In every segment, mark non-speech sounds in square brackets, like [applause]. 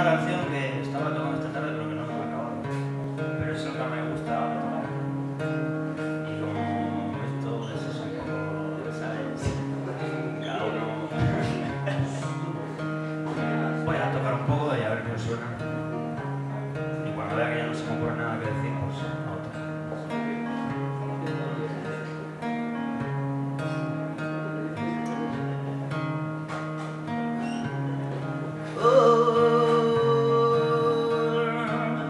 una canción que estaba tocando esta tarde pero que no me acabado. Pero es lo que me gusta tocar. Y como esto pues es un poco, ¿sabes? Cada uno... [laughs] Voy a tocar un poco y a ver qué suena. Y cuando vea que ya no se me ocurre nada que decir,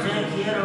เธอเขียว